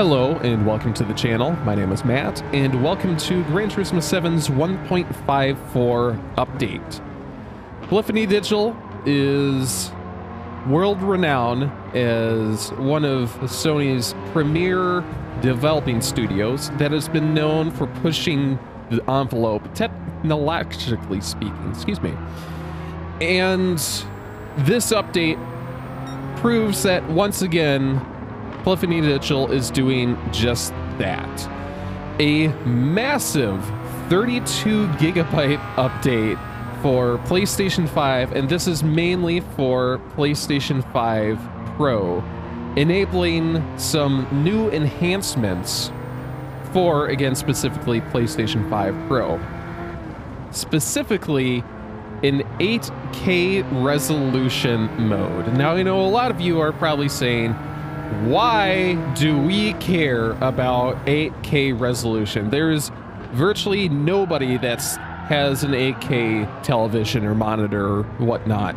Hello and welcome to the channel. My name is Matt and welcome to Gran Turismo 7's 1.54 update. Polyphony Digital is world renowned as one of Sony's premier developing studios that has been known for pushing the envelope, technologically speaking, excuse me. And this update proves that once again, Polyphony Digital is doing just that. A massive 32 gigabyte update for PlayStation 5, and this is mainly for PlayStation 5 Pro, enabling some new enhancements for, again, specifically PlayStation 5 Pro. Specifically, in 8K resolution mode. Now, I know a lot of you are probably saying, why do we care about 8K resolution? There's virtually nobody that has an 8K television or monitor or whatnot.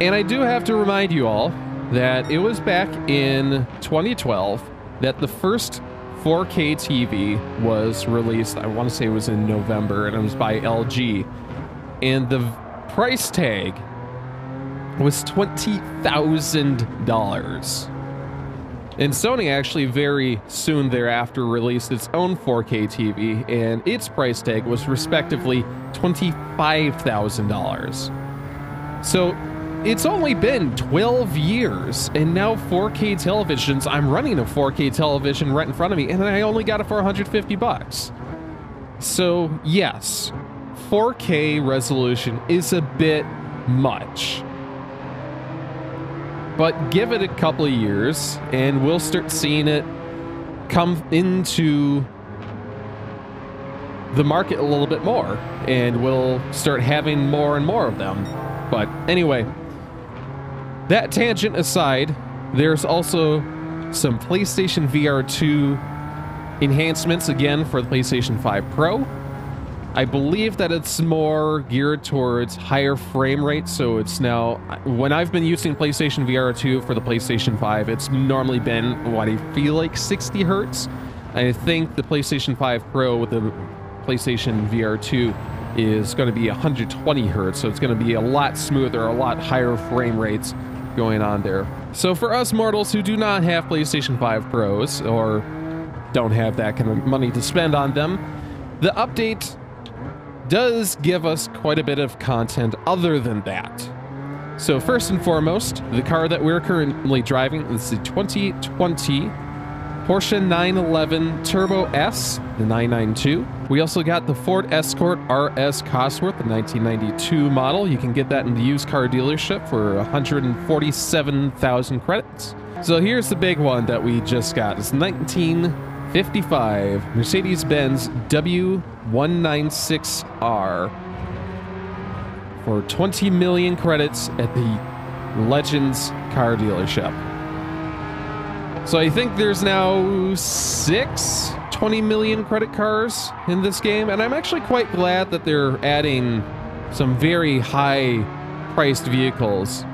And I do have to remind you all that it was back in 2012 that the first 4K TV was released. I want to say it was in November, and it was by LG. And the price tag was $20,000. And Sony actually very soon thereafter released its own 4K TV, and its price tag was respectively $25,000. So it's only been 12 years, and now 4K televisions, I'm running a 4K television right in front of me, and I only got it for 150 bucks. So yes, 4K resolution is a bit much. But give it a couple of years and we'll start seeing it come into the market a little bit more and we'll start having more and more of them. But anyway, that tangent aside, there's also some PlayStation VR 2 enhancements again for the PlayStation 5 Pro. I believe that it's more geared towards higher frame rate. So it's now, when I've been using PlayStation VR 2 for the PlayStation 5, it's normally been what I feel like 60 hertz. I think the PlayStation 5 Pro with the PlayStation VR 2 is going to be 120 hertz. So it's going to be a lot smoother, a lot higher frame rates going on there. So for us mortals who do not have PlayStation 5 Pros or don't have that kind of money to spend on them, the update does give us quite a bit of content other than that. So first and foremost, the car that we're currently driving is the 2020 Porsche 911 Turbo S, the 992. We also got the Ford Escort RS Cosworth, the 1992 model. You can get that in the used car dealership for 147,000 credits. So here's the big one that we just got. It's 1955 Mercedes-Benz W 196R for 20 million credits at the Legends car dealership. So I think there's now six 20 million credit cars in this game, and I'm actually quite glad that they're adding some very high priced vehicles.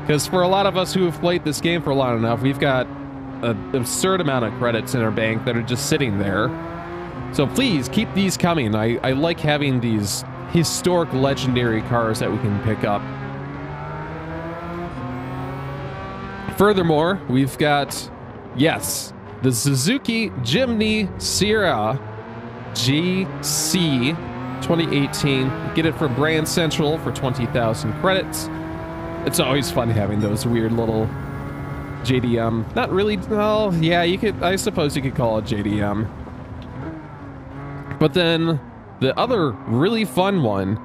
Because for a lot of us who have played this game for a long enough, we've got an absurd amount of credits in our bank that are just sitting there so please keep these coming. I, I like having these historic legendary cars that we can pick up. Furthermore, we've got, yes, the Suzuki Jimny Sierra GC 2018. Get it from Brand Central for 20,000 credits. It's always fun having those weird little JDM. Not really, well, yeah, you could, I suppose you could call it JDM. But then the other really fun one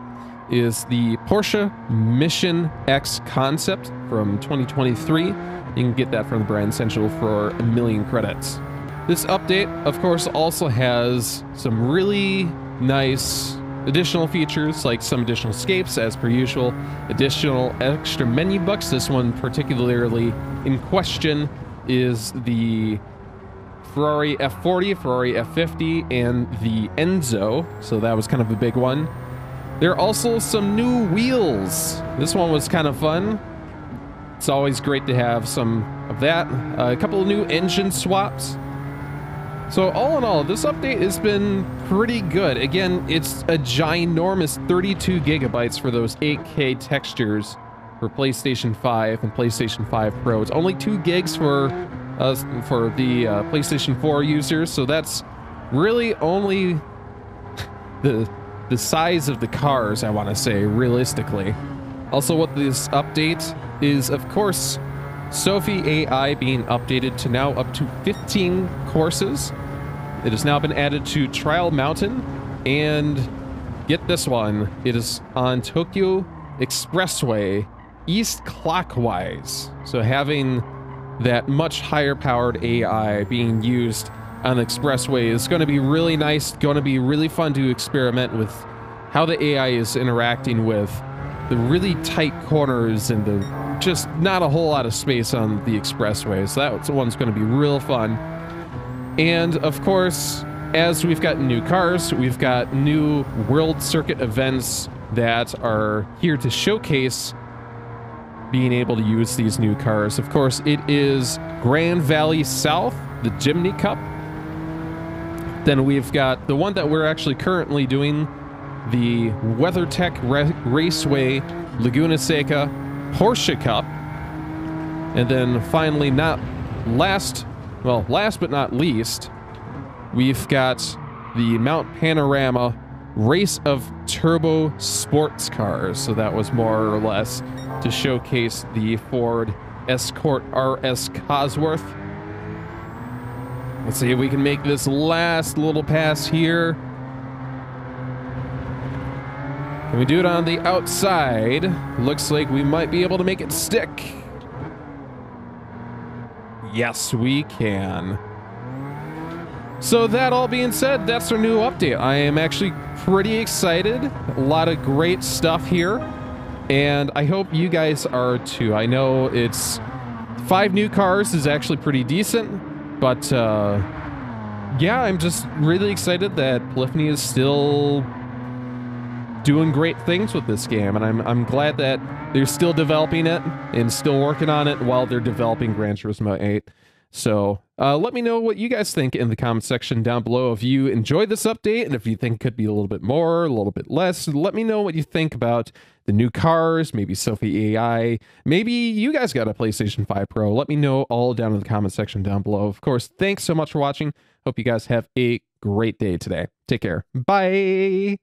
is the Porsche Mission X concept from 2023. You can get that from the Brand Central for a million credits. This update, of course, also has some really nice additional features like some additional escapes as per usual, additional extra menu books. This one particularly in question is the Ferrari F40, Ferrari F50, and the Enzo. So that was kind of a big one. There are also some new wheels. This one was kind of fun. It's always great to have some of that. Uh, a couple of new engine swaps. So all in all, this update has been pretty good. Again, it's a ginormous 32 gigabytes for those 8K textures for PlayStation 5 and PlayStation 5 Pro. It's only 2 gigs for uh, for the uh, PlayStation 4 users, so that's really only the the size of the cars, I want to say, realistically. Also, what this update is, of course, Sophy AI being updated to now up to 15 courses. It has now been added to Trial Mountain, and get this one, it is on Tokyo Expressway east clockwise. So having that much higher powered AI being used on the expressway is going to be really nice, going to be really fun to experiment with how the AI is interacting with the really tight corners and the just not a whole lot of space on the expressway. So that one's going to be real fun. And of course, as we've got new cars, we've got new World Circuit events that are here to showcase being able to use these new cars. Of course, it is Grand Valley South, the Jimny Cup. Then we've got the one that we're actually currently doing, the WeatherTech Ra Raceway Laguna Seca Porsche Cup. And then finally, not last, well, last but not least, we've got the Mount Panorama Race of Turbo Sports Cars. So that was more or less to showcase the Ford Escort RS Cosworth. Let's see if we can make this last little pass here. Can we do it on the outside? Looks like we might be able to make it stick. Yes, we can. So that all being said, that's our new update. I am actually pretty excited. A lot of great stuff here. And I hope you guys are too. I know it's five new cars is actually pretty decent, but uh, yeah, I'm just really excited that Polyphony is still doing great things with this game, and I'm I'm glad that they're still developing it and still working on it while they're developing Gran Turismo 8. So uh, let me know what you guys think in the comment section down below. If you enjoyed this update and if you think it could be a little bit more, a little bit less, let me know what you think about the new cars, maybe Sophy AI, maybe you guys got a PlayStation 5 Pro. Let me know all down in the comment section down below. Of course, thanks so much for watching. Hope you guys have a great day today. Take care. Bye.